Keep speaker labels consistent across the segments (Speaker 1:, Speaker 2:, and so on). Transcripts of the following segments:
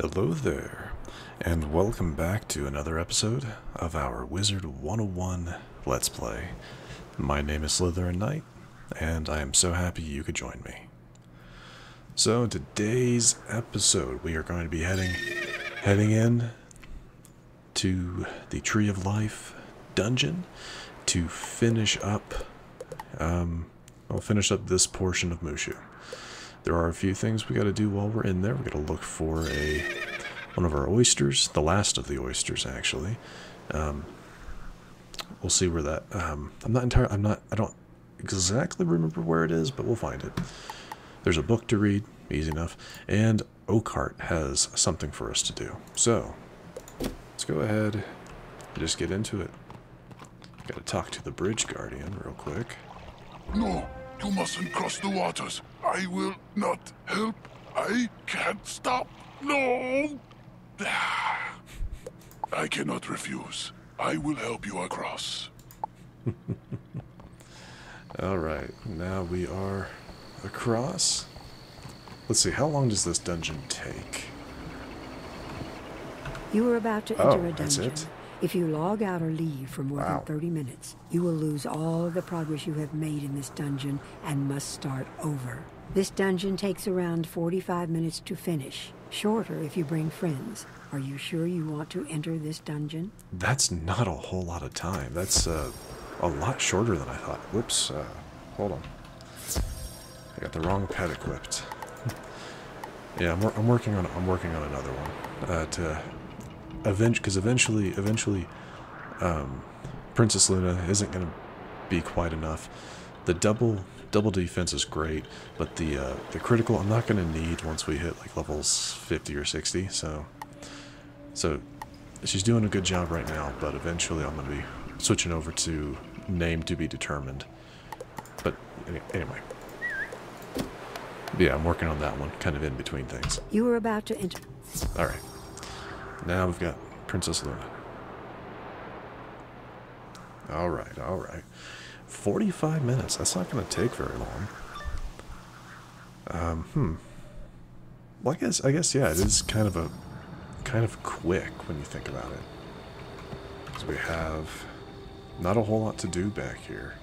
Speaker 1: Hello there, and welcome back to another episode of our Wizard 101 Let's Play. My name is Slytherin Knight, and I am so happy you could join me. So, in today's episode, we are going to be heading heading in to the Tree of Life dungeon to finish up um, I'll finish up this portion of Mooshu. There are a few things we got to do while we're in there. We got to look for a one of our oysters, the last of the oysters, actually. Um, we'll see where that. Um, I'm not entirely. I'm not. I don't exactly remember where it is, but we'll find it. There's a book to read, easy enough, and Oakheart has something for us to do. So let's go ahead and just get into it. Got to talk to the bridge guardian real quick.
Speaker 2: No, you mustn't cross the waters. I will not help. I can't stop. No! I cannot refuse. I will help you across.
Speaker 1: All right, now we are across. Let's see, how long does this dungeon take?
Speaker 3: You are about to
Speaker 1: Oh,
Speaker 3: enter a
Speaker 1: that's
Speaker 3: dungeon.
Speaker 1: it?
Speaker 3: If you log out or leave for more
Speaker 1: Wow.
Speaker 3: than 30 minutes, you will lose all the progress you have made in this dungeon and must start over. This dungeon takes around 45 minutes to finish, shorter if you bring friends. Are you sure you want to enter this dungeon?
Speaker 1: That's not a whole lot of time. That's uh, a lot shorter than I thought. Whoops, uh, hold on. I got the wrong pet equipped. yeah, I'm, I'm working on I'm working on another one uh, to avenge because eventually eventually um, Princess Luna isn't going to be quite enough. The double double defense is great, but the uh, the critical I'm not going to need once we hit like levels 50 or 60. So so she's doing a good job right now, but eventually I'm going to be switching over to name to be determined. But anyway. Yeah, I'm working on that one, kind of in between things.
Speaker 3: You are about to enter.
Speaker 1: All right. Now we've got Princess Luna. All right, all right. 45 minutes. That's not going to take very long. Um, hmm. Well, I guess, I guess, yeah, it is kind of a, kind of quick when you think about it. Because we have not a whole lot to do back here.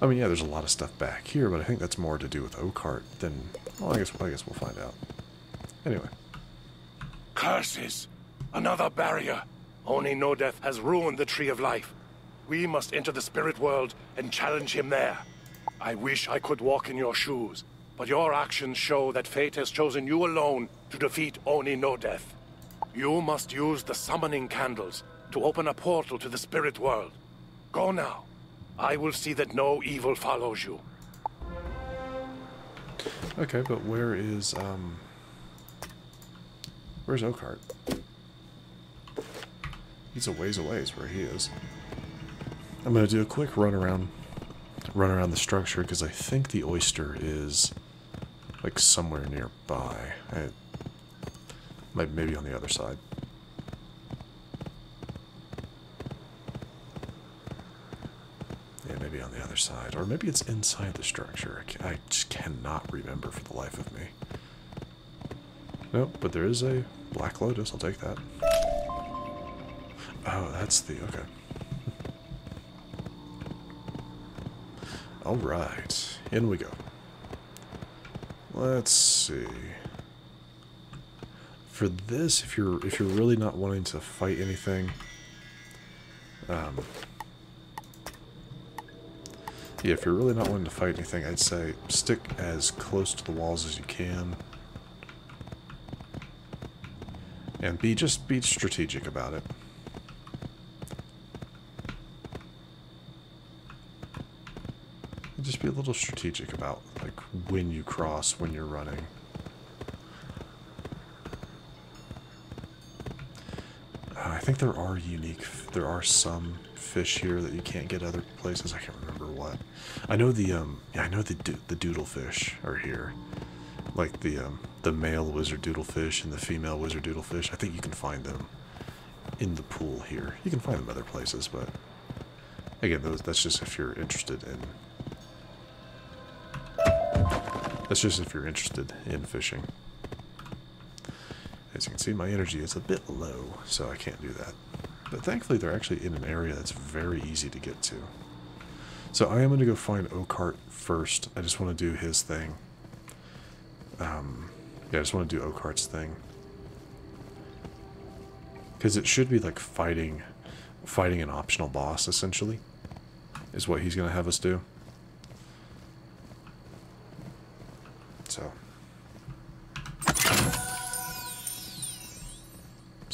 Speaker 1: I mean, yeah, there's a lot of stuff back here, but I think that's more to do with Oakheart than, well, I guess, I guess we'll find out. Anyway.
Speaker 4: Curses! Another barrier. Oni No Death has ruined the Tree of Life. We must enter the spirit world and challenge him there. I wish I could walk in your shoes, but your actions show that fate has chosen you alone to defeat Oni No Death. You must use the summoning candles to open a portal to the spirit world. Go now. I will see that no evil follows you.
Speaker 1: Okay, but where is um Where's Oakheart? He's a ways away is where he is. I'm gonna do a quick run around run around the structure because I think the oyster is like somewhere nearby. I, maybe on the other side. Yeah, maybe on the other side. Or maybe it's inside the structure. I just cannot remember for the life of me. Nope, but there is a Black Lotus. I'll take that. Oh, that's the... Okay. Alright. In we go. Let's see. For this, if you're if you're really not wanting to fight anything, um, yeah, if you're really not wanting to fight anything, I'd say stick as close to the walls as you can. And be just be strategic about it. Just be a little strategic about like when you cross, when you're running. Uh, I think there are unique. There are some fish here that you can't get other places. I can't remember what. I know the um. Yeah, I know the do- the doodlefish are here, like the um the male wizard doodlefish and the female wizard doodlefish. I think you can find them in the pool here. You can find them other places, but again, those that's just if you're interested in. That's just if you're interested in fishing. As you can see, my energy is a bit low, so I can't do that. But thankfully, they're actually in an area that's very easy to get to. So I am going to go find Oakheart first. I just want to do his thing. Um, yeah, I just want to do Oakheart's thing. Because it should be like fighting, fighting an optional boss, essentially. Is what he's going to have us do.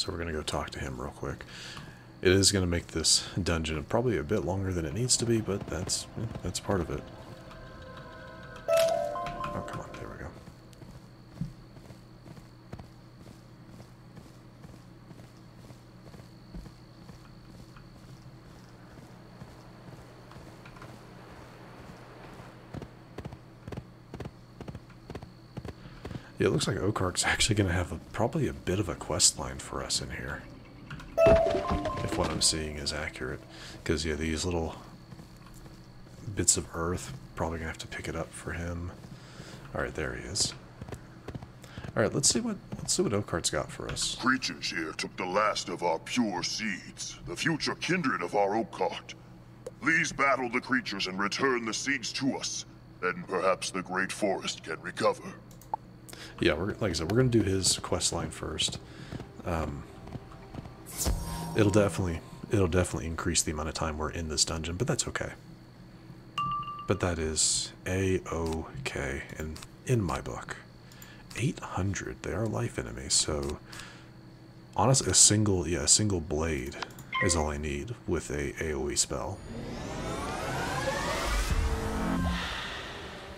Speaker 1: So we're going to go talk to him real quick. It is going to make this dungeon probably a bit longer than it needs to be, but that's that's part of it. Looks like Oakheart's actually going to have a, probably a bit of a quest line for us in here. If what I'm seeing is accurate. Because, yeah, these little bits of earth, probably going to have to pick it up for him. Alright, there he is. Alright, let's see what let's see what Oakheart's got for us.
Speaker 2: Creatures here took the last of our pure seeds, the future kindred of our Oakheart. Please battle the creatures and return the seeds to us. Then perhaps the great forest can recover.
Speaker 1: Yeah, we're like I said, we're gonna do his quest line first. Um, it'll definitely it'll definitely increase the amount of time we're in this dungeon, but that's okay. But that is a okay in in my book. 800. They are life enemies, so honestly, a single yeah a single blade is all I need with a AOE spell.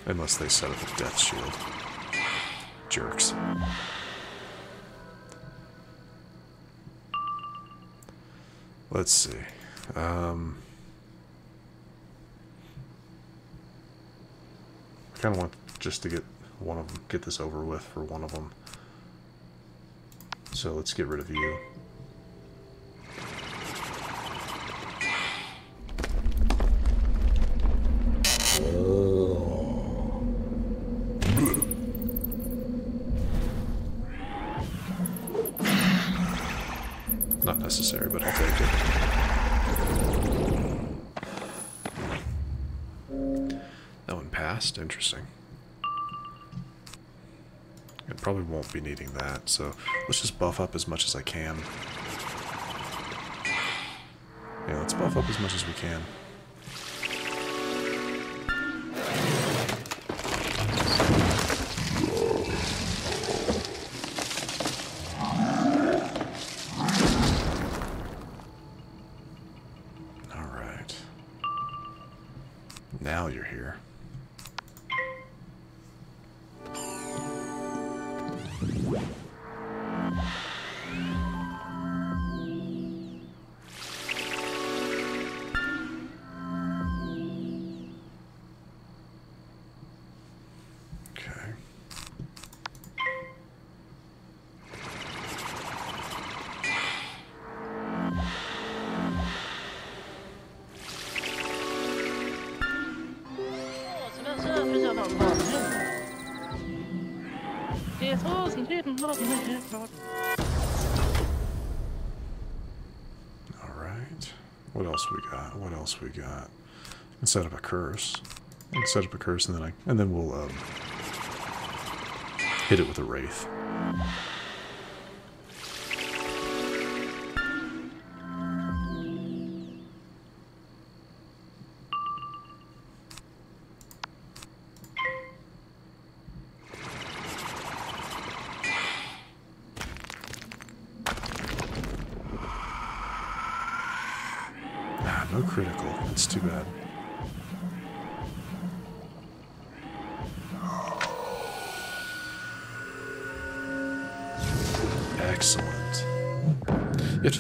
Speaker 1: Unless they set up a death shield jerks. Let's see. Um, I kind of want just to get one of them, get this over with for one of them. So let's get rid of you. Not necessary, but I'll take it. That one passed. Interesting. I probably won't be needing that, so let's just buff up as much as I can. Yeah, let's buff up as much as we can. Alright. What else we got? What else we got? Can set up a curse. Can set up a curse and then I and then we'll um, hit it with a wraith.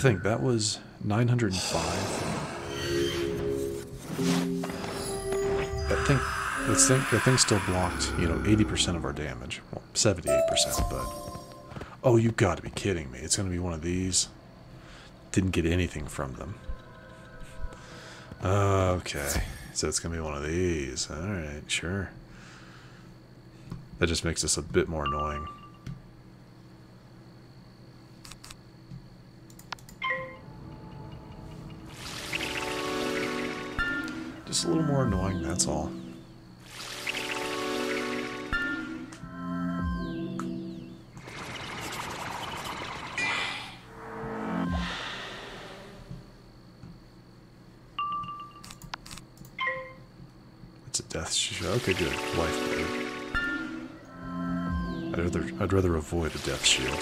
Speaker 1: Think, that was 905. That thing, that thing, that thing still blocked, you know, 80% of our damage. Well, 78%, but... Oh, you've gotta be kidding me. It's gonna be one of these. Didn't get anything from them. Okay. So it's gonna be one of these. Alright, sure. That just makes this a bit more annoying. Just a little more annoying, that's all. It's a death shield. Okay, good. Life blade. I'd rather I'd rather avoid a death shield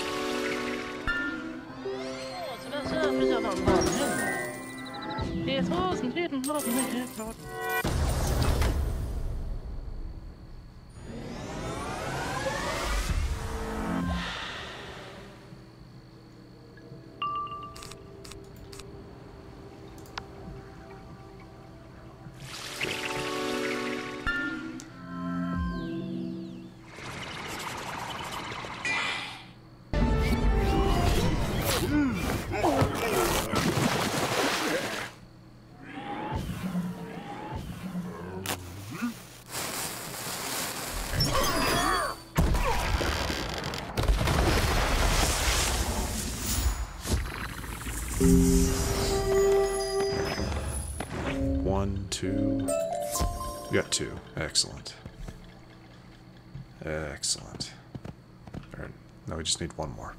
Speaker 5: not my fault.
Speaker 1: One, two. We got two. Excellent. Excellent. Alright, now we just need one more.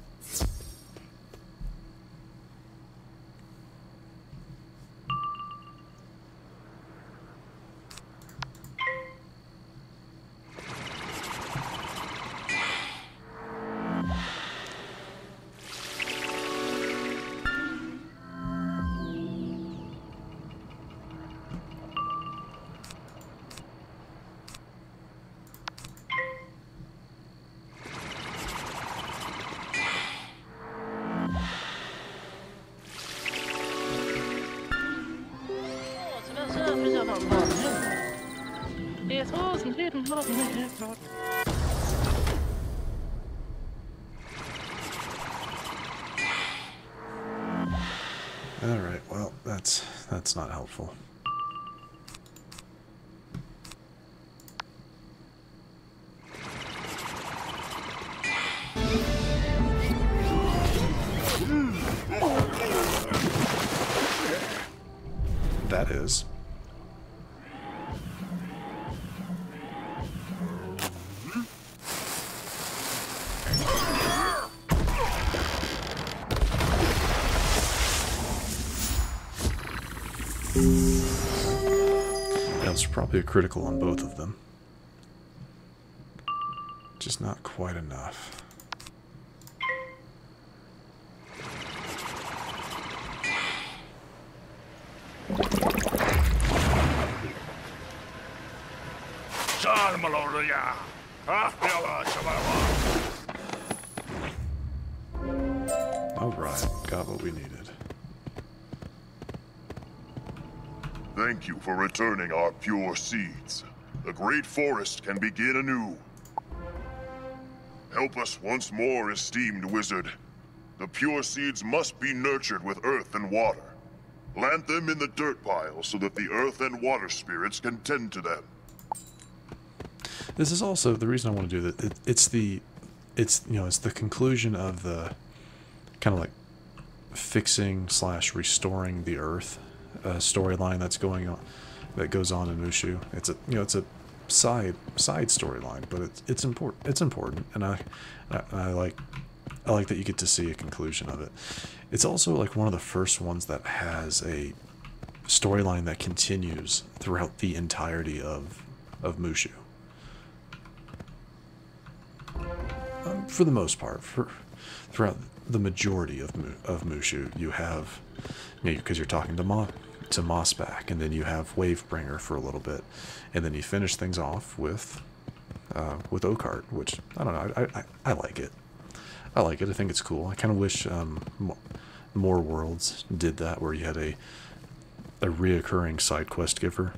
Speaker 1: Is. That was probably a critical on both of them. Just not quite enough.
Speaker 2: For returning our pure seeds. The great forest can begin anew. Help us once more, esteemed wizard. The pure seeds must be nurtured with earth and water. Plant them in the dirt pile so that the earth and water spirits can tend to them.
Speaker 1: This is also the reason I want to do that. It, it's the, it's you know, it's the conclusion of the kind of like fixing slash restoring the Earth uh, storyline that's going on, that goes on in Mooshu. It's a you know, it's a side side storyline, but it's it's important. It's important, and I, I I like I like that you get to see a conclusion of it. It's also like one of the first ones that has a storyline that continues throughout the entirety of of Mooshu. Um, for the most part, for throughout the majority of of Mooshu, you have you know because you're talking to Mo- to Mossback, and then you have Wavebringer for a little bit, and then you finish things off with uh, with Oakheart, which I don't know, I, I I like it. I like it. I think it's cool. I kind of wish um, mo- more worlds did that, where you had a a reoccurring side quest giver.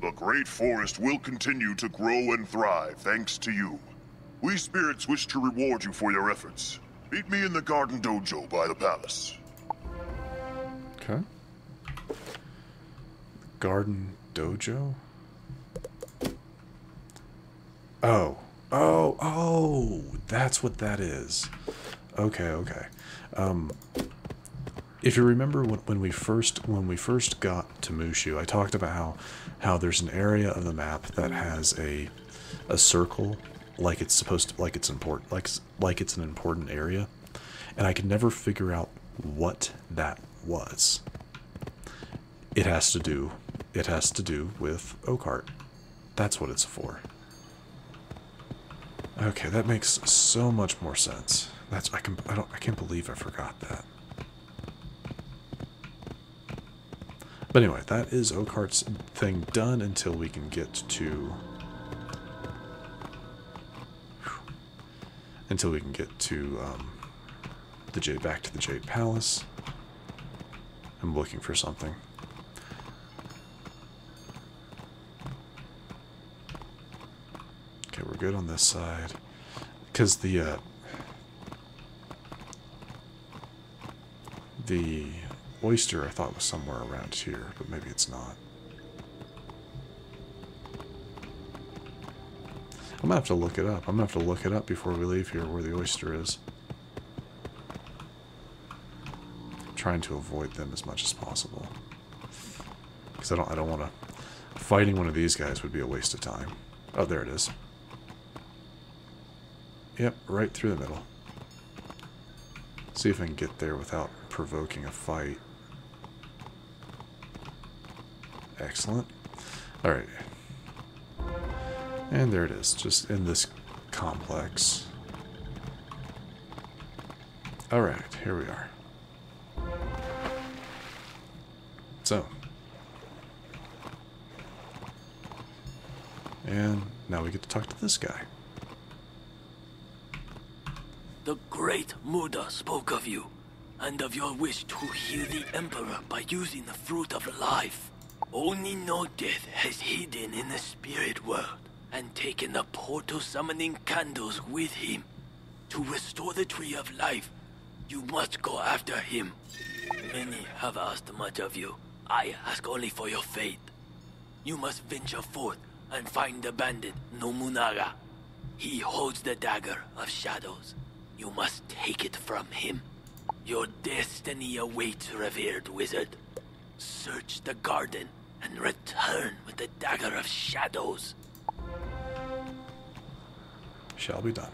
Speaker 2: The great forest will continue to grow and thrive thanks to you. We spirits wish to reward you for your efforts. Meet me in the garden dojo by the palace.
Speaker 1: Okay. Garden Dojo? Oh. Oh, oh, that's what that is. Okay, okay. Um if you remember when, when we first when we first got to Mooshu, I talked about how how there's an area of the map that has a a circle like it's supposed to like it's important like like it's an important area, and I could never figure out what that was. It has to do it has to do with Oakheart. That's what it's for. Okay, that makes so much more sense. That's I can I don't I can't believe I forgot that. But anyway, that is Oakheart's thing done until we can get to until we can get to um, the Jade back to the Jade Palace. I'm looking for something. Okay, we're good on this side. Because the, uh, the oyster I thought was somewhere around here, but maybe it's not. I'm gonna have to look it up. I'm gonna have to look it up before we leave here where the oyster is. trying to avoid them as much as possible. Because I don't I don't wanna fighting one of these guys would be a waste of time. Oh there it is. Yep, right through the middle. See if I can get there without provoking a fight. Excellent. Alright. And there it is, just in this complex. Alright, here we are. So. And now we get to talk to this guy.
Speaker 6: The great Muda spoke of you, and of your wish to heal the Emperor by using the Fruit of Life. Oni no Death has hidden in the spirit world, and taken the portal summoning candles with him. To restore the Tree of Life, you must go after him. Many have asked much of you. I ask only for your faith. You must venture forth and find the bandit Nomunaga. He holds the dagger of shadows. You must take it from him. Your destiny awaits, revered wizard. Search the garden and return with the dagger of shadows.
Speaker 1: Shall be done.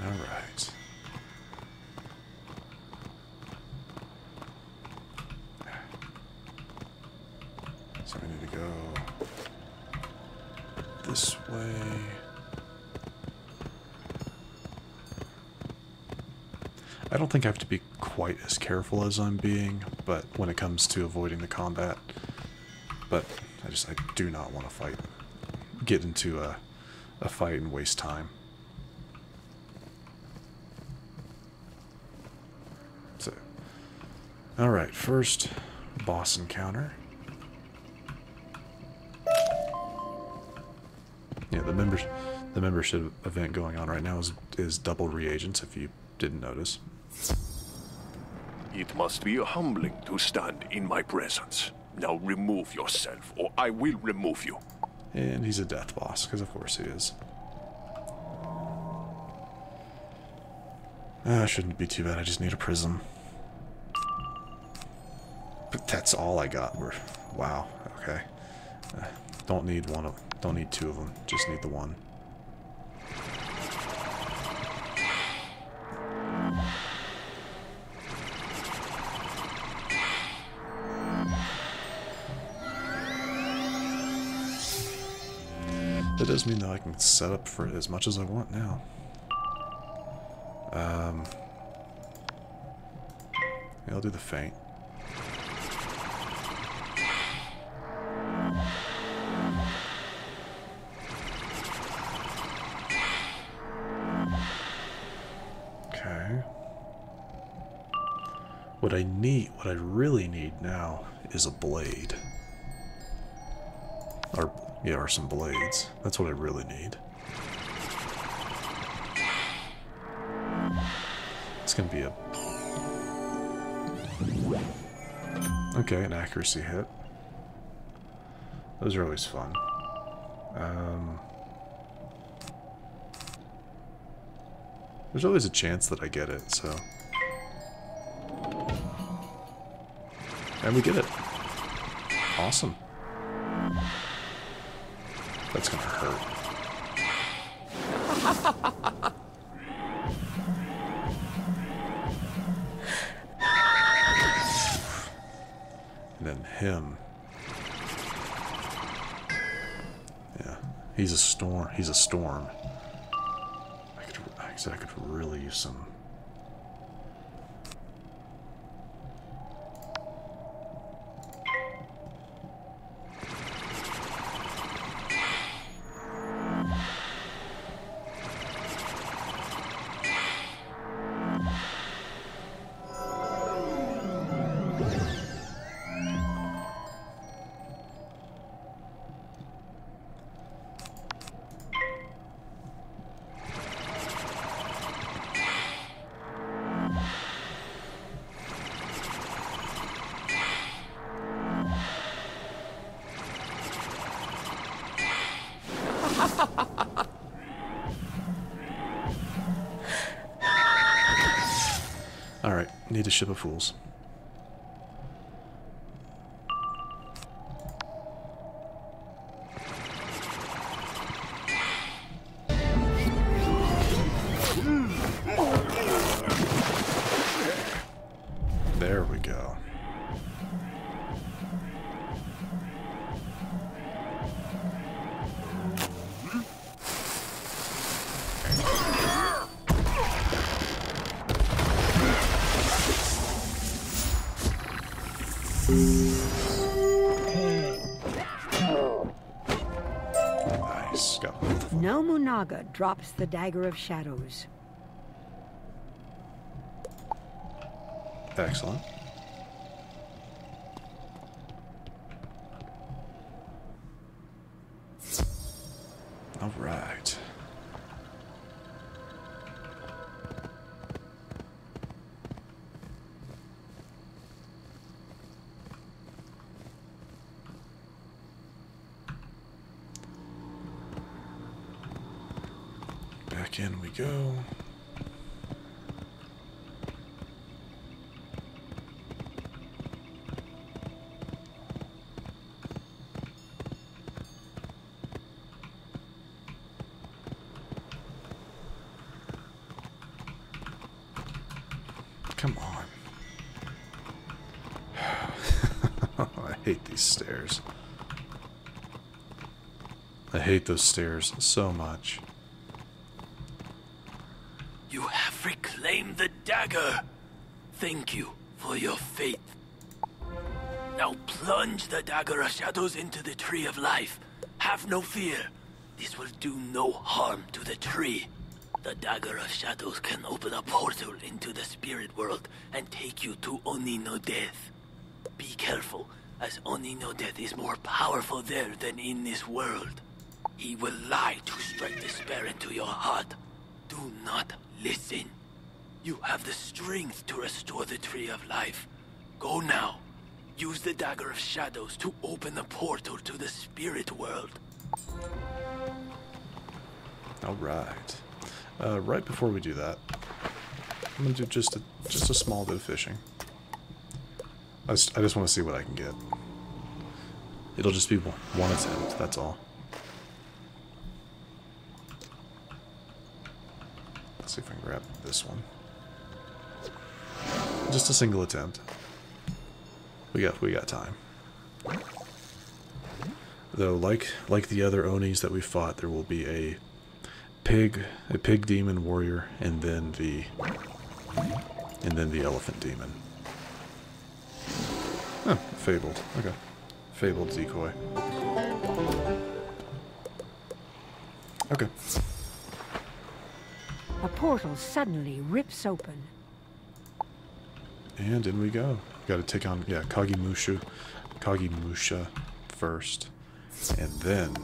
Speaker 1: Alright. So I need to go this way. I don't think I have to be quite as careful as I'm being, but when it comes to avoiding the combat, but I just I do not want to fight, get into a a fight and waste time. So, all right, first boss encounter. Yeah, the members, the membership event going on right now is is double reagents. If you didn't notice.
Speaker 7: It must be humbling to stand in my presence. Now remove yourself, or I will remove you.
Speaker 1: And he's a death boss, because of course he is. Ah, shouldn't be too bad, I just need a prism. But that's all I got. We're, wow, okay. Uh, don't need one of, don't need two of them, just need the one. That does mean that I can set up for as much as I want now. Um, yeah, I'll do the feint. Okay. What I need, what I really need now is a blade. Yeah, or some blades. That's what I really need. It's gonna be a... Okay, an accuracy hit. Those are always fun. Um... There's always a chance that I get it, so... And we get it. Awesome. That's gonna hurt. and then him. Yeah, he's a storm. He's a storm. I could, I said I could really use some. Alright, need a ship of fools.
Speaker 3: Drops the Dagger of Shadows.
Speaker 1: Excellent. Go. Come on. I hate these stairs. I hate those stairs so much.
Speaker 6: You have reclaimed the dagger. Thank you for your faith. Now plunge the dagger of shadows into the tree of life. Have no fear. This will do no harm to the tree. The dagger of shadows can open a portal into the spirit world and take you to Oni no Death. Be careful, as Oni no Death is more powerful there than in this world. He will lie to strike despair into your heart. Do not listen. You have the strength to restore the Tree of Life. Go now. Use the Dagger of Shadows to open the portal to the spirit world.
Speaker 1: All right. Uh, right before we do that, I'm gonna do just a just a small bit of fishing. I just, I just want to see what I can get. It'll just be one, one attempt. That's all. Let's see if I can grab this one. Just a single attempt. We got we got time. Though, like like the other Onis that we fought, there will be a pig, a pig demon warrior, and then the and then the elephant demon. Fabled. Okay, fabled decoy. Okay.
Speaker 3: A portal suddenly rips open.
Speaker 1: And in we go. Got to take on yeah Kagemusha, Kagemusha first, and then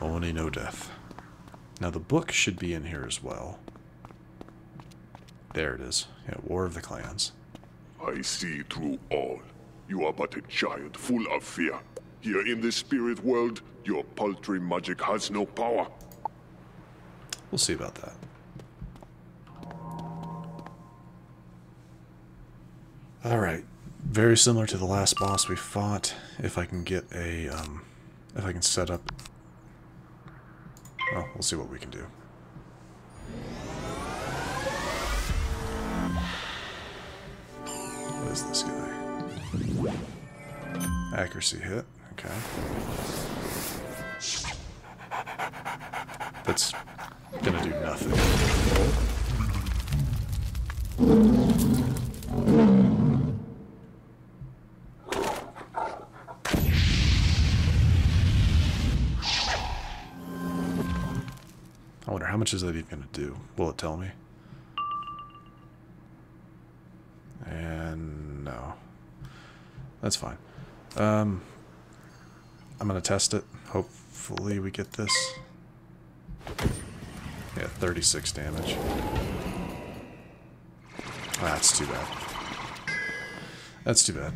Speaker 1: Oni no Death. Now the book should be in here as well. There it is. Yeah, War of the Clans.
Speaker 2: I see through all. You are but a giant full of fear. Here in the spirit world, your paltry magic has no power.
Speaker 1: We'll see about that. All right. very similar to the last boss we fought. If I can get a, um, if I can set up. Well, we'll see what we can do. What is this guy? Accuracy hit. Okay. That's gonna do nothing. Much is that even gonna do? Will it tell me? And no. That's fine. Um, I'm gonna test it. Hopefully we get this. Yeah, 36 damage. That's too bad. That's too bad.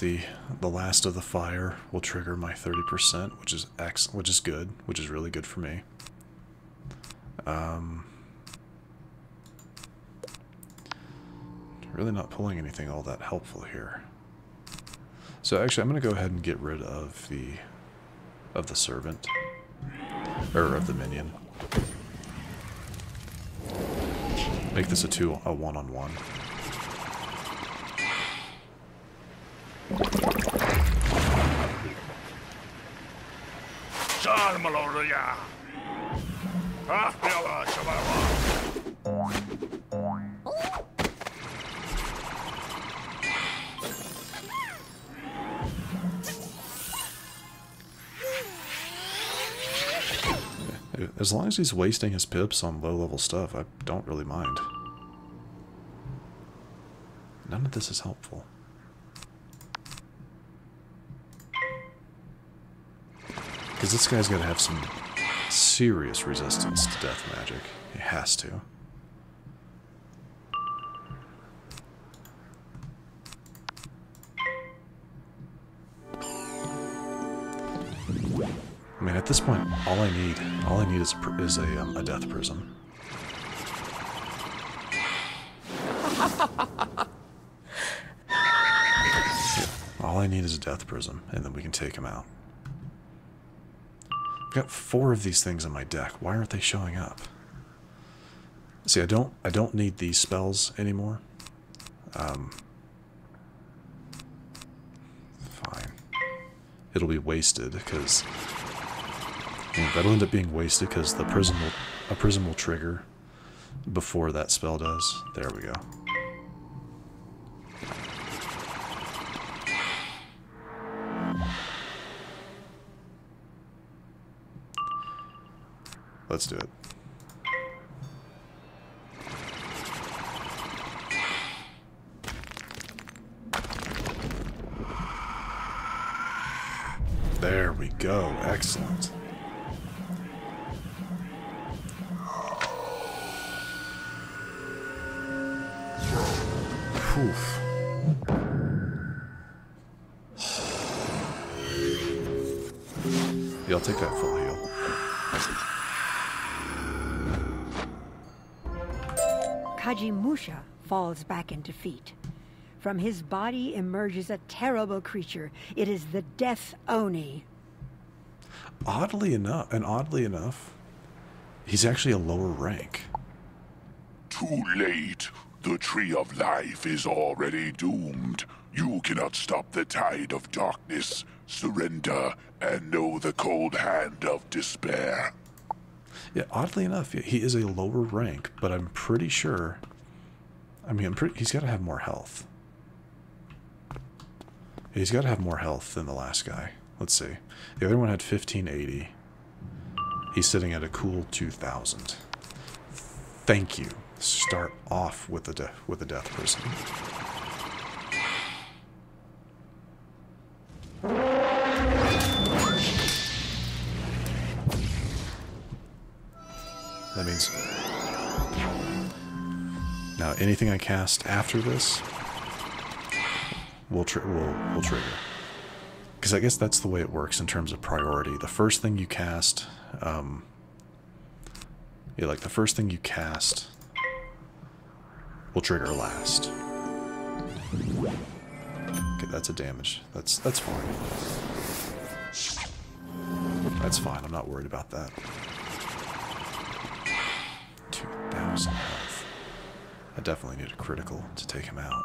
Speaker 1: The the last of the fire will trigger my 30%, which is ex which is good, which is really good for me. Um really not pulling anything all that helpful here. So actually I'm going to go ahead and get rid of the of the servant or of the minion. Make this a two a
Speaker 4: Ahpiala Shabawa.
Speaker 1: As long as he's wasting his pips on low-level stuff, I don't really mind. None of this is helpful. Because this guy's got to have some serious resistance to death magic. He has to. I mean, at this point, all I need, all I need is, is a, um, a death prism. Yeah, all I need is a death prism, and then we can take him out. I've got four of these things on my deck. Why aren't they showing up? See, I don't, I don't need these spells anymore. Um, fine. It'll be wasted because that'll end up being wasted because the prism will, a prism will trigger before that spell does. There we go. Let's do it. There we go. Excellent.
Speaker 3: Falls back in defeat. From his body emerges a terrible creature. It is the Death Oni.
Speaker 1: Oddly enough, and oddly enough, he's actually a lower rank.
Speaker 2: Too late. The Tree of Life is already doomed. You cannot stop the tide of darkness. Surrender and know the cold hand of despair.
Speaker 1: Yeah, oddly enough, he is a lower rank, but I'm pretty sure. I mean, pretty. He's got to have more health. He's got to have more health than the last guy. Let's see. The other one had 1580. He's sitting at a cool 2000. Thank you. Start off with the with the death prism. That means now anything I cast after this will tri- will will trigger. Because I guess that's the way it works in terms of priority. The first thing you cast, um, yeah, like the first thing you cast will trigger last. Okay, that's a damage. That's that's fine. That's fine. I'm not worried about that. 2,000 health. I definitely need a critical to take him out.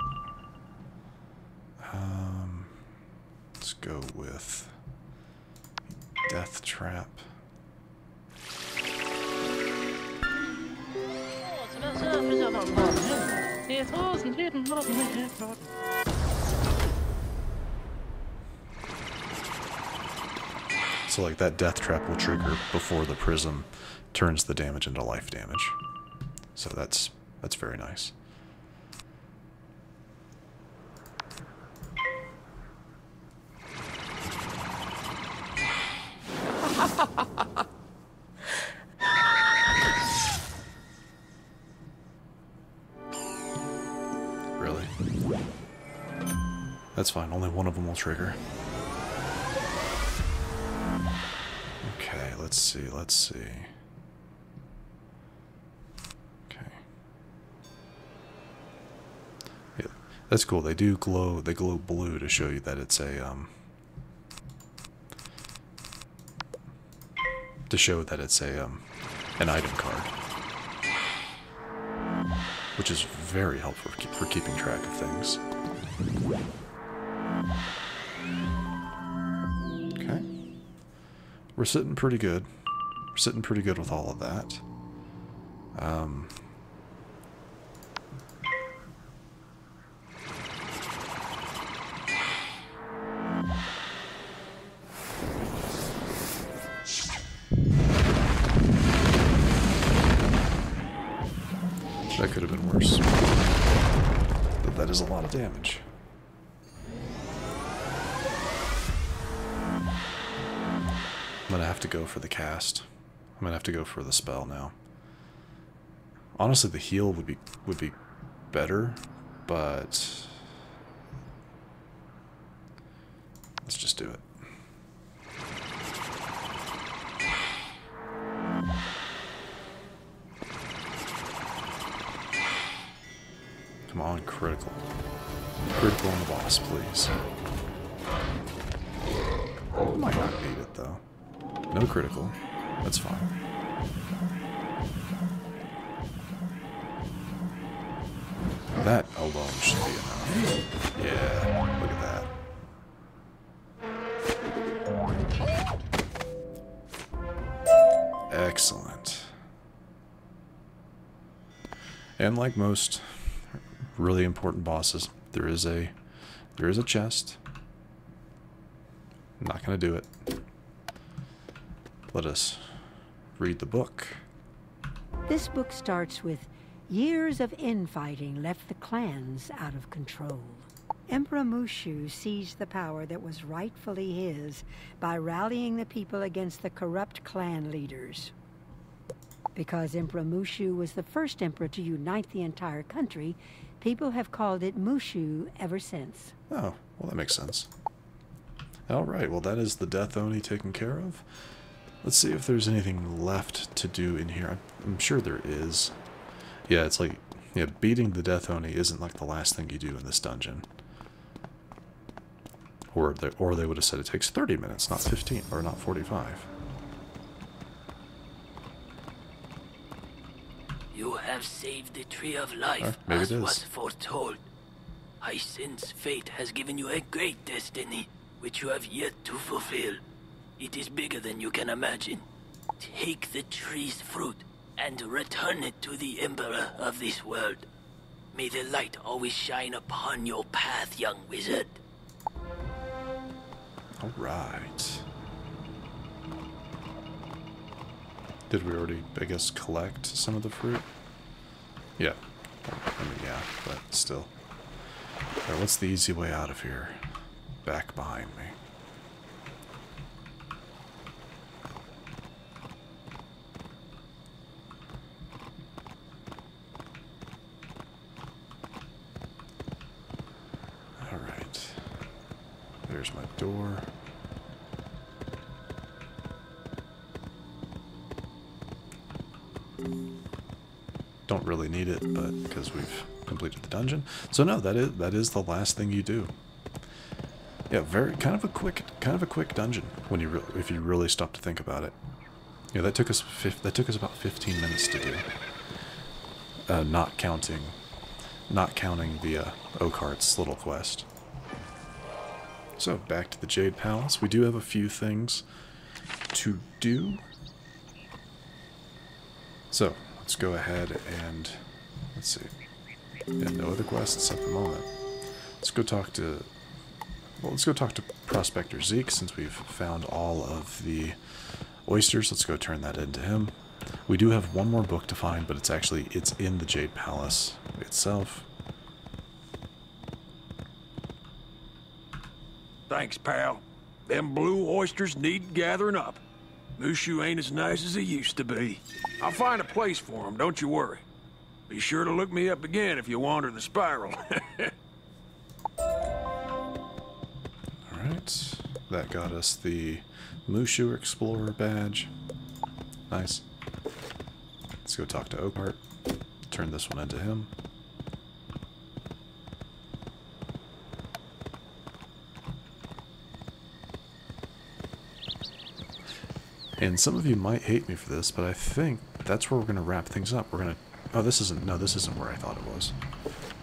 Speaker 1: Um, let's go with Death Trap. So like that Death Trap will trigger before the Prism turns the damage into life damage. So that's that's very nice. Really? That's fine. Only one of them will trigger. Okay, let's see. Let's see. Okay. Yeah, that's cool. They do glow. They glow blue to show you that it's a um. To show that it's a um, an item card, which is very helpful for, keep, for keeping track of things. Okay. We're sitting pretty good. We're sitting pretty good with all of that. Um, I'm gonna have to go for the spell now. Honestly, the heal would be would be better, but let's just do it. Come on, critical. Critical on the boss, please. Might not beat it though. No critical. Alone should be enough. Yeah, look at that. Excellent. And like most really important bosses, there is a there is a chest. I'm not gonna do it. Let us read the book.
Speaker 3: This book starts with years of infighting left the clans out of control. Emperor Mooshu seized the power that was rightfully his by rallying the people against the corrupt clan leaders. Because Emperor Mooshu was the first emperor to unite the entire country, people have called it Mooshu ever since.
Speaker 1: Oh, well that makes sense. Alright, well that is the Death Oni taken care of. Let's see if there's anything left to do in here. I'm, I'm sure there is. Yeah, it's like, yeah, beating the Death Oni isn't like the last thing you do in this dungeon. Or they, or they would have said it takes 30 minutes, not 15, or not 45.
Speaker 6: You have saved the Tree of Life,
Speaker 1: maybe
Speaker 6: as
Speaker 1: it is.
Speaker 6: was foretold. I sense fate has given you a great destiny, which you have yet to fulfill. It is bigger than you can imagine. Take the tree's fruit and return it to the Emperor of this world. May the light always shine upon your path, young wizard.
Speaker 1: Alright. Did we already, I guess, collect some of the fruit? Yeah. I mean, yeah, but still. Alright, what's the easy way out of here? Back behind me. Alright. There's my door. Don't really need it, but because we've completed the dungeon. So no, that is that is the last thing you do. Yeah, very kind of a quick kind of a quick dungeon when you if you really stop to think about it. Yeah, that took us that took us about 15 minutes to do. Uh, not counting not counting the uh, Oakhart's little quest. So, back to the Jade Palace. We do have a few things to do. So, let's go ahead and, let's see. Yeah, no other quests at the moment. Let's go talk to, well, let's go talk to Prospector Zeke since we've found all of the oysters. Let's go turn that into him. We do have one more book to find, but it's actually, it's in the Jade Palace itself.
Speaker 8: Thanks, pal. Them blue oysters need gathering up. Mooshu ain't as nice as he used to be. I'll find a place for him, don't you worry. Be sure to look me up again if you wander the spiral.
Speaker 1: Alright, that got us the Mooshu Explorer badge. Nice. Let's go talk to Oakhart. Turn this one into him. And some of you might hate me for this, but I think that's where we're going to wrap things up. We're going to... Oh, this isn't... No, this isn't where I thought it was.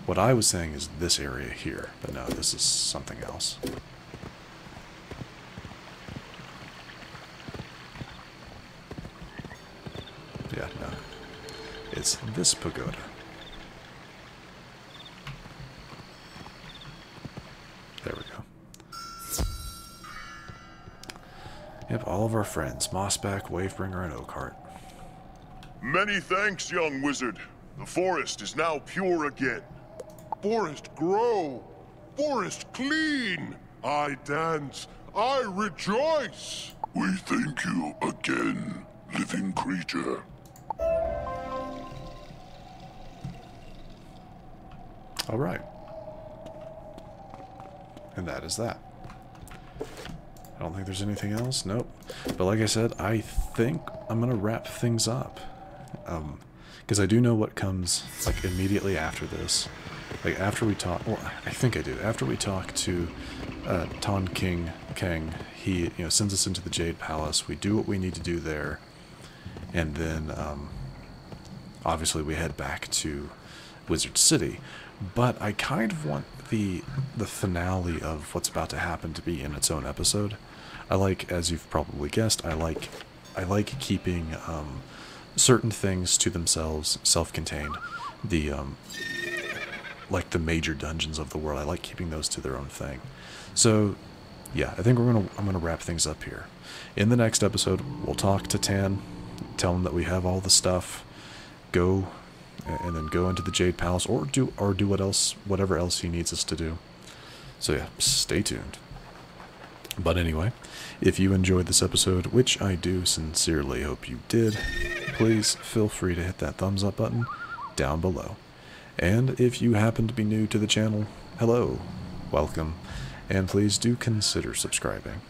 Speaker 1: What I was saying is this area here, but no, this is something else. Yeah, no. It's this pagoda. All of our friends. Mossback, Wavebringer, and Oakhart.
Speaker 2: Many thanks, young wizard. The forest is now pure again.
Speaker 9: Forest grow. Forest clean. I dance. I rejoice.
Speaker 2: We thank you again, living creature.
Speaker 1: All right. And that is that. I don't think there's anything else. Nope. But like I said, I think I'm going to wrap things up. Um, because I do know what comes, like, immediately after this. Like, after we talk, well, I think I do. After we talk to uh, Tan Tin Kang, he, you know, sends us into the Jade Palace. We do what we need to do there. And then, um, obviously, we head back to Wizard City. But I kind of want the the finale of what's about to happen to be in its own episode. I like, as you've probably guessed, I like I like keeping um, certain things to themselves, self-contained. The um, like the major dungeons of the world, I like keeping those to their own thing. So, yeah, I think we're gonna I'm gonna wrap things up here. In the next episode, we'll talk to Tan, tell him that we have all the stuff. Go and then go into the Jade Palace, or do or do what else, whatever else he needs us to do. So yeah, stay tuned. But anyway, if you enjoyed this episode, which I do sincerely hope you did, please feel free to hit that thumbs up button down below. And if you happen to be new to the channel, hello, welcome, and please do consider subscribing.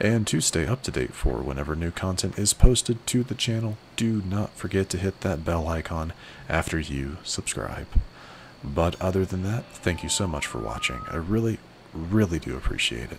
Speaker 1: And to stay up to date for whenever new content is posted to the channel, do not forget to hit that bell icon after you subscribe. But other than that, thank you so much for watching. I really, really do appreciate it.